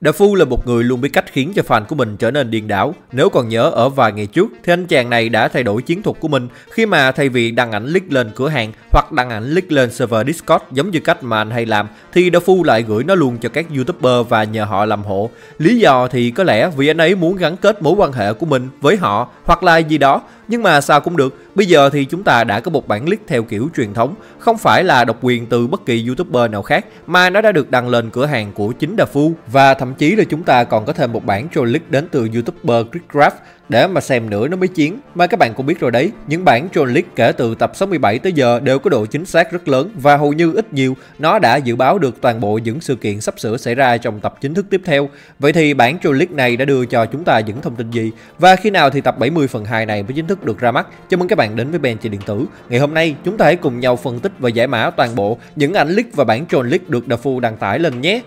Đa Phu là một người luôn biết cách khiến cho fan của mình trở nên điên đảo. Nếu còn nhớ ở vài ngày trước thì anh chàng này đã thay đổi chiến thuật của mình khi mà thay vì đăng ảnh leak lên cửa hàng hoặc đăng ảnh leak lên server Discord giống như cách mà anh hay làm thì Đa Phu lại gửi nó luôn cho các YouTuber và nhờ họ làm hộ. Lý do thì có lẽ vì anh ấy muốn gắn kết mối quan hệ của mình với họ hoặc là gì đó nhưng mà sao cũng được, bây giờ thì chúng ta đã có một bản list theo kiểu truyền thống, không phải là độc quyền từ bất kỳ YouTuber nào khác, mà nó đã được đăng lên cửa hàng của chính Dafu. Và thậm chí là chúng ta còn có thêm một bản troll list đến từ YouTuber CritCraft để mà xem nữa nó mới chiến. Mà các bạn cũng biết rồi đấy, những bản troll list kể từ tập 67 tới giờ đều có độ chính xác rất lớn và hầu như ít nhiều nó đã dự báo được toàn bộ những sự kiện sắp sửa xảy ra trong tập chính thức tiếp theo. Vậy thì bản troll list này đã đưa cho chúng ta những thông tin gì và khi nào thì tập 70 phần 2 này mới chính thức được ra mắt? Chào mừng các bạn đến với Ben trên điện tử. Ngày hôm nay chúng ta hãy cùng nhau phân tích và giải mã toàn bộ những ảnh leak và bản troll leak được Dafu đăng tải lên nhé.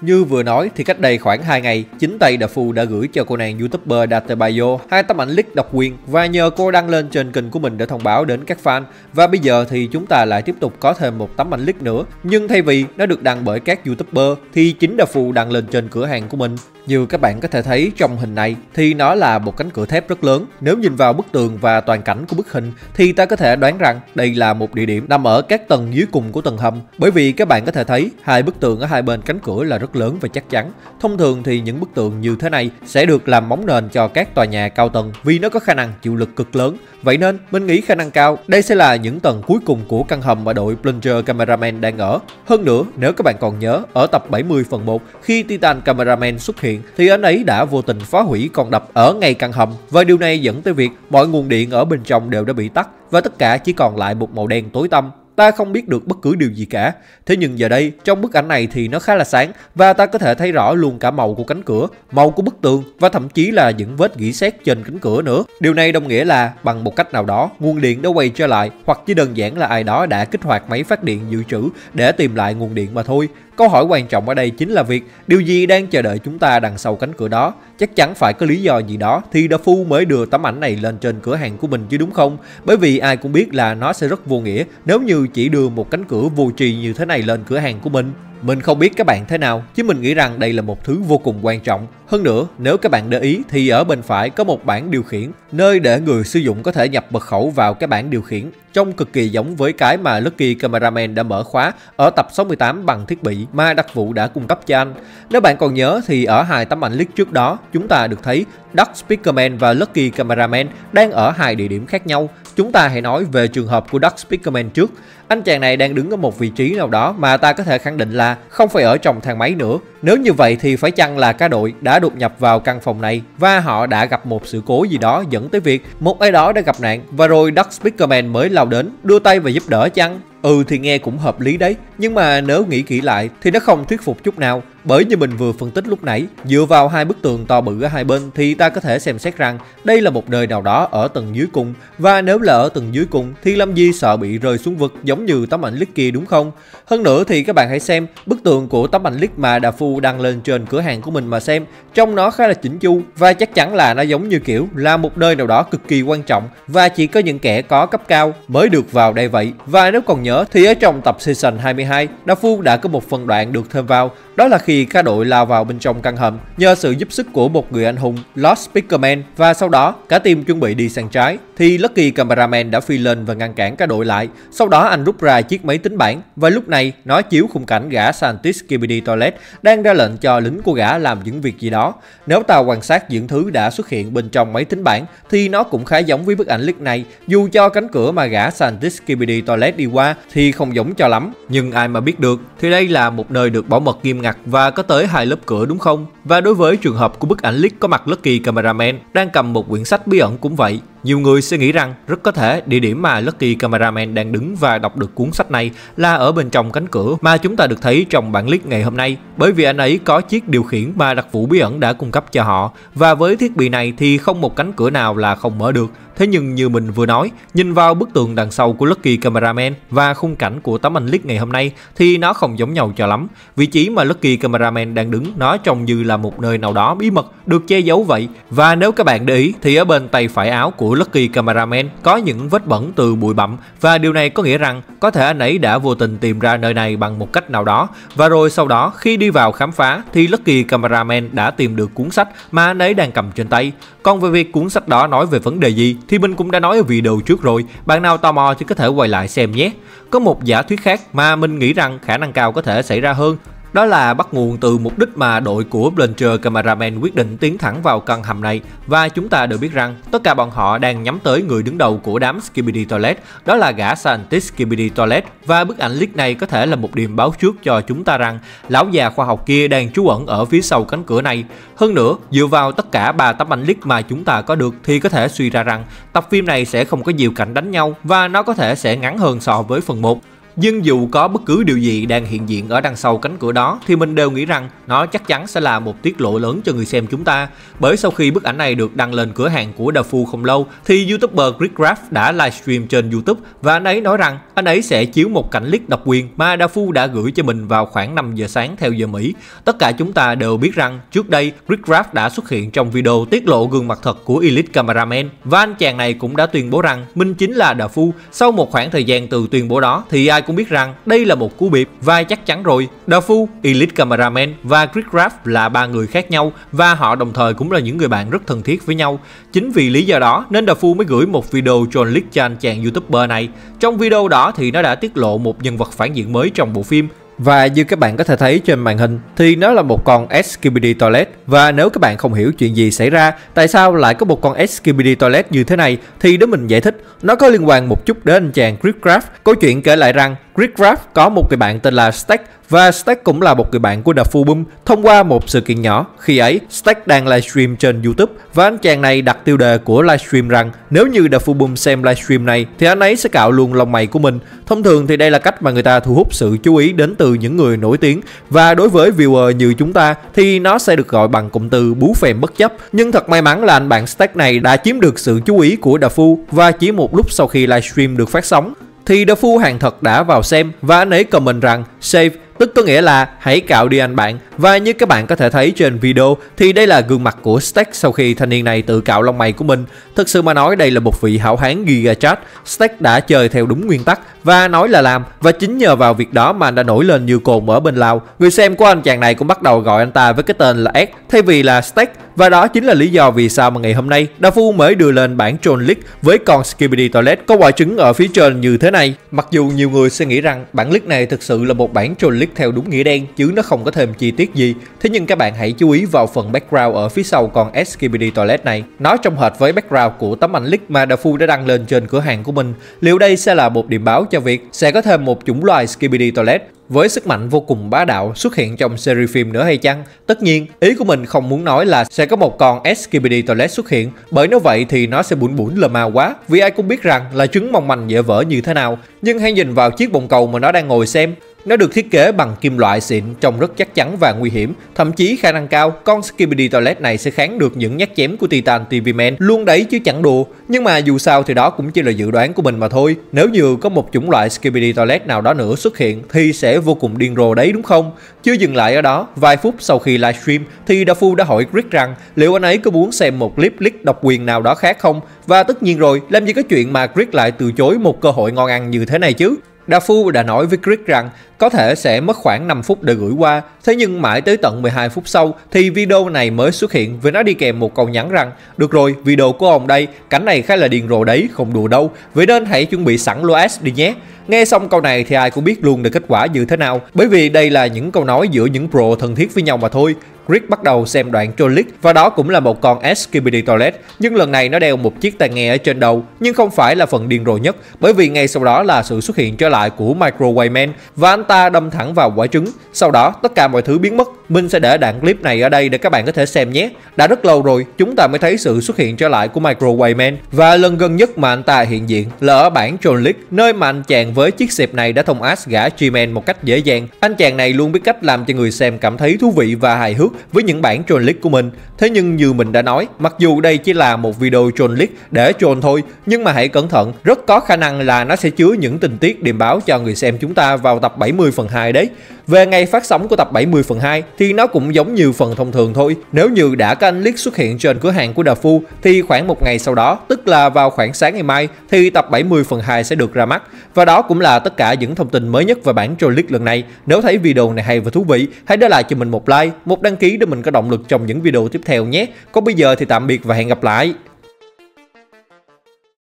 Như vừa nói thì cách đây khoảng 2 ngày, chính tay đà phu đã gửi cho cô nàng youtuber Datebayo hai tấm ảnh leak độc quyền và nhờ cô đăng lên trên kênh của mình để thông báo đến các fan. Và bây giờ thì chúng ta lại tiếp tục có thêm một tấm ảnh leak nữa. Nhưng thay vì nó được đăng bởi các youtuber thì chính đà phu đăng lên trên cửa hàng của mình. Như các bạn có thể thấy trong hình này thì nó là một cánh cửa thép rất lớn. Nếu nhìn vào bức tường và toàn cảnh của bức hình thì ta có thể đoán rằng đây là một địa điểm nằm ở các tầng dưới cùng của tầng hầm. Bởi vì các bạn có thể thấy hai bức tường ở hai bên cánh cửa là rất lớn và chắc chắn. Thông thường thì những bức tường như thế này sẽ được làm móng nền cho các tòa nhà cao tầng vì nó có khả năng chịu lực cực lớn. Vậy nên mình nghĩ khả năng cao đây sẽ là những tầng cuối cùng của căn hầm mà đội Plunger Cameraman đang ở. Hơn nữa, nếu các bạn còn nhớ, ở tập 70 phần 1 khi Titan Cameraman xuất hiện thì anh ấy đã vô tình phá hủy con đập ở ngay căn hầm và điều này dẫn tới việc mọi nguồn điện ở bên trong đều đã bị tắt và tất cả chỉ còn lại một màu đen tối tăm ta không biết được bất cứ điều gì cả. Thế nhưng giờ đây, trong bức ảnh này thì nó khá là sáng và ta có thể thấy rõ luôn cả màu của cánh cửa, màu của bức tường và thậm chí là những vết gỉ sét trên cánh cửa nữa. Điều này đồng nghĩa là bằng một cách nào đó, nguồn điện đã quay trở lại hoặc chỉ đơn giản là ai đó đã kích hoạt máy phát điện dự trữ để tìm lại nguồn điện mà thôi. Câu hỏi quan trọng ở đây chính là việc điều gì đang chờ đợi chúng ta đằng sau cánh cửa đó. Chắc chắn phải có lý do gì đó thì Dafu mới đưa tấm ảnh này lên trên cửa hàng của mình chứ đúng không? Bởi vì ai cũng biết là nó sẽ rất vô nghĩa nếu như chỉ đưa một cánh cửa vô trì như thế này lên cửa hàng của mình. Mình không biết các bạn thế nào, chứ mình nghĩ rằng đây là một thứ vô cùng quan trọng. Hơn nữa, nếu các bạn để ý thì ở bên phải có một bảng điều khiển, nơi để người sử dụng có thể nhập mật khẩu vào cái bảng điều khiển, trông cực kỳ giống với cái mà Lucky Cameraman đã mở khóa ở tập 68 bằng thiết bị mà đặc vụ đã cung cấp cho anh. Nếu bạn còn nhớ thì ở hai tấm ảnh leak trước đó, chúng ta được thấy Dark Speakerman và Lucky Cameraman đang ở hai địa điểm khác nhau. Chúng ta hãy nói về trường hợp của Dark Speakerman trước. Anh chàng này đang đứng ở một vị trí nào đó mà ta có thể khẳng định là không phải ở trong thang máy nữa. Nếu như vậy thì phải chăng là cả đội đã đột nhập vào căn phòng này và họ đã gặp một sự cố gì đó dẫn tới việc một ai đó đã gặp nạn và rồi Dark Speakerman mới lao đến đưa tay và giúp đỡ chăng? Ừ thì nghe cũng hợp lý đấy, nhưng mà nếu nghĩ kỹ lại thì nó không thuyết phục chút nào. Bởi như mình vừa phân tích lúc nãy, dựa vào hai bức tường to bự ở hai bên thì ta có thể xem xét rằng đây là một nơi nào đó ở tầng dưới cùng và nếu là ở tầng dưới cùng thì Lâm Di sợ bị rơi xuống vực giống như tấm ảnh lít kia đúng không? Hơn nữa thì các bạn hãy xem bức tường của tấm ảnh lít mà Đà Phu đăng lên trên cửa hàng của mình mà xem, trong nó khá là chỉnh chu và chắc chắn là nó giống như kiểu là một nơi nào đó cực kỳ quan trọng và chỉ có những kẻ có cấp cao mới được vào đây vậy. Và nếu còn nhớ thì ở trong tập season 22, Đà Phu đã có một phần đoạn được thêm vào, đó là khi cả đội lao vào bên trong căn hầm nhờ sự giúp sức của một người anh hùng Lost Pickerman và sau đó, cả team chuẩn bị đi sang trái, thì Lucky Cameraman đã phi lên và ngăn cản cả đội lại. Sau đó, anh rút ra chiếc máy tính bảng và lúc này, nó chiếu khung cảnh gã Santis Skibidi Toilet đang ra lệnh cho lính của gã làm những việc gì đó. Nếu ta quan sát những thứ đã xuất hiện bên trong máy tính bảng, thì nó cũng khá giống với bức ảnh clip này dù cho cánh cửa mà gã Santis Skibidi Toilet đi qua thì không giống cho lắm. Nhưng ai mà biết được thì đây là một nơi được bảo mật nghiêm ngặt và có tới hai lớp cửa đúng không? Và đối với trường hợp của bức ảnh leak có mặt Lucky Cameraman đang cầm một quyển sách bí ẩn cũng vậy. Nhiều người sẽ nghĩ rằng rất có thể địa điểm mà Lucky Cameraman đang đứng và đọc được cuốn sách này là ở bên trong cánh cửa mà chúng ta được thấy trong bản leak ngày hôm nay bởi vì anh ấy có chiếc điều khiển mà đặc vụ bí ẩn đã cung cấp cho họ và với thiết bị này thì không một cánh cửa nào là không mở được Thế nhưng như mình vừa nói, nhìn vào bức tường đằng sau của Lucky Cameraman và khung cảnh của tấm ảnh leak ngày hôm nay thì nó không giống nhau cho lắm. Vị trí mà Lucky Cameraman đang đứng nó trông như là một nơi nào đó bí mật được che giấu vậy. Và nếu các bạn để ý thì ở bên tay phải áo của Lucky Cameraman có những vết bẩn từ bụi bặm và điều này có nghĩa rằng có thể anh ấy đã vô tình tìm ra nơi này bằng một cách nào đó và rồi sau đó khi đi vào khám phá thì Lucky Cameraman đã tìm được cuốn sách mà anh ấy đang cầm trên tay. Còn về việc cuốn sách đó nói về vấn đề gì thì mình cũng đã nói ở video trước rồi, bạn nào tò mò thì có thể quay lại xem nhé. Có một giả thuyết khác mà mình nghĩ rằng khả năng cao có thể xảy ra hơn đó là bắt nguồn từ mục đích mà đội của Blancher Cameraman quyết định tiến thẳng vào căn hầm này và chúng ta đều biết rằng tất cả bọn họ đang nhắm tới người đứng đầu của đám Skibidi Toilet, đó là gã scientist Skibidi Toilet và bức ảnh leak này có thể là một điểm báo trước cho chúng ta rằng lão già khoa học kia đang trú ẩn ở phía sau cánh cửa này. Hơn nữa, dựa vào tất cả ba tấm ảnh leak mà chúng ta có được thì có thể suy ra rằng tập phim này sẽ không có nhiều cảnh đánh nhau và nó có thể sẽ ngắn hơn so với phần 1. Nhưng dù có bất cứ điều gì đang hiện diện ở đằng sau cánh cửa đó, thì mình đều nghĩ rằng nó chắc chắn sẽ là một tiết lộ lớn cho người xem chúng ta. Bởi sau khi bức ảnh này được đăng lên cửa hàng của Dafu không lâu, thì YouTuber Greg đã livestream trên YouTube và anh ấy nói rằng anh ấy sẽ chiếu một cảnh clip độc quyền mà Dafu đã gửi cho mình vào khoảng 5 giờ sáng theo giờ Mỹ. Tất cả chúng ta đều biết rằng trước đây Greg đã xuất hiện trong video tiết lộ gương mặt thật của Elite Cameraman và anh chàng này cũng đã tuyên bố rằng mình chính là Dafu. Sau một khoảng thời gian từ tuyên bố đó, thì ai cũng biết rằng đây là một cú biệt và chắc chắn rồi, Dafu, Elite Cameraman và Greg là ba người khác nhau và họ đồng thời cũng là những người bạn rất thân thiết với nhau. Chính vì lý do đó nên Dafu mới gửi một video cho Leak cho anh chàng YouTuber này. Trong video đó thì nó đã tiết lộ một nhân vật phản diện mới trong bộ phim và như các bạn có thể thấy trên màn hình, thì nó là một con Skibidi Toilet. Và nếu các bạn không hiểu chuyện gì xảy ra, tại sao lại có một con Skibidi Toilet như thế này, thì để mình giải thích. Nó có liên quan một chút đến anh chàng Gripcraft câu chuyện kể lại rằng Gripcraft có một người bạn tên là Stack và Stack cũng là một người bạn của The Full Boom thông qua một sự kiện nhỏ. Khi ấy, Stack đang livestream trên YouTube và anh chàng này đặt tiêu đề của livestream rằng nếu như The Full Boom xem livestream này thì anh ấy sẽ cạo luôn lông mày của mình. Thông thường thì đây là cách mà người ta thu hút sự chú ý đến từ những người nổi tiếng và đối với viewer như chúng ta thì nó sẽ được gọi bằng cụm từ bú phèm bất chấp. Nhưng thật may mắn là anh bạn Stack này đã chiếm được sự chú ý của The Full và chỉ một lúc sau khi livestream được phát sóng thì The Phu hàng thật đã vào xem và anh ấy comment rằng save tức có nghĩa là hãy cạo đi anh bạn. Và như các bạn có thể thấy trên video, thì đây là gương mặt của Stack sau khi thanh niên này tự cạo lông mày của mình. Thực sự mà nói, đây là một vị hảo hán Giga Chat. Stack đã chơi theo đúng nguyên tắc và nói là làm và chính nhờ vào việc đó mà anh đã nổi lên như cồn ở bên Lào. Người xem của anh chàng này cũng bắt đầu gọi anh ta với cái tên là S, thay vì là Stack và đó chính là lý do vì sao mà ngày hôm nay Dafu mới đưa lên bản Troll League với con Skibidi Toilet có quả trứng ở phía trên như thế này. Mặc dù nhiều người sẽ nghĩ rằng bản league này thực sự là một bản Troll League theo đúng nghĩa đen chứ nó không có thêm chi tiết gì. Thế nhưng các bạn hãy chú ý vào phần background ở phía sau con Skibidi Toilet này. Nó trông hệt với background của tấm ảnh leak mà Dafu đã đăng lên trên cửa hàng của mình. Liệu đây sẽ là một điểm báo cho việc sẽ có thêm một chủng loài Skibidi Toilet với sức mạnh vô cùng bá đạo xuất hiện trong series phim nữa hay chăng? Tất nhiên, ý của mình không muốn nói là sẽ có một con Skibidi Toilet xuất hiện, bởi nếu vậy thì nó sẽ bủn bủn lờ ma quá, vì ai cũng biết rằng là trứng mong manh dễ vỡ như thế nào. Nhưng hãy nhìn vào chiếc bồn cầu mà nó đang ngồi xem, nó được thiết kế bằng kim loại xịn trông rất chắc chắn và nguy hiểm. Thậm chí khả năng cao, con Skibidi Toilet này sẽ kháng được những nhát chém của Titan TV Man luôn đấy chứ chẳng đùa. Nhưng mà dù sao thì đó cũng chỉ là dự đoán của mình mà thôi. Nếu như có một chủng loại Skibidi Toilet nào đó nữa xuất hiện thì sẽ vô cùng điên rồ đấy đúng không? Chưa dừng lại ở đó, vài phút sau khi livestream thì Dafu đã hỏi Rick rằng liệu anh ấy có muốn xem một clip leak độc quyền nào đó khác không? Và tất nhiên rồi, làm gì có chuyện mà Rick lại từ chối một cơ hội ngon ăn như thế này chứ? Dafu đã nói với Chris rằng có thể sẽ mất khoảng 5 phút để gửi qua, thế nhưng mãi tới tận 12 phút sau thì video này mới xuất hiện với nó đi kèm một câu nhắn rằng Được rồi, video của ông đây, cảnh này khá là điên rồ đấy, không đùa đâu, vậy nên hãy chuẩn bị sẵn LOAS đi nhé. Nghe xong câu này thì ai cũng biết luôn được kết quả như thế nào, bởi vì đây là những câu nói giữa những pro thân thiết với nhau mà thôi. Rick bắt đầu xem đoạn Trollic và đó cũng là một con SKBD Toilet. Nhưng lần này nó đeo một chiếc tai nghe ở trên đầu nhưng không phải là phần điên rồ nhất bởi vì ngay sau đó là sự xuất hiện trở lại của Microwave Man và anh ta đâm thẳng vào quả trứng. Sau đó tất cả mọi thứ biến mất. Minh sẽ để đoạn clip này ở đây để các bạn có thể xem nhé. Đã rất lâu rồi chúng ta mới thấy sự xuất hiện trở lại của Microwave Man. Và lần gần nhất mà anh ta hiện diện là ở bản Trollic nơi mà anh chàng với chiếc xịp này đã thông ác gã G-Man một cách dễ dàng. Anh chàng này luôn biết cách làm cho người xem cảm thấy thú vị và hài hước với những bản troll League của mình. Thế nhưng như mình đã nói, mặc dù đây chỉ là một video troll League để troll thôi, nhưng mà hãy cẩn thận, rất có khả năng là nó sẽ chứa những tình tiết điểm báo cho người xem chúng ta vào tập 70 70 phần 2 đấy. Về ngày phát sóng của tập 70 phần 2 thì nó cũng giống như phần thông thường thôi. Nếu như đã có anh leak xuất hiện trên cửa hàng của Dafu thì khoảng một ngày sau đó, tức là vào khoảng sáng ngày mai thì tập 70 phần 2 sẽ được ra mắt. Và đó cũng là tất cả những thông tin mới nhất về bản Troll League lần này. Nếu thấy video này hay và thú vị, hãy để lại cho mình một like, một đăng ký để mình có động lực trong những video tiếp theo nhé. Còn bây giờ thì tạm biệt và hẹn gặp lại.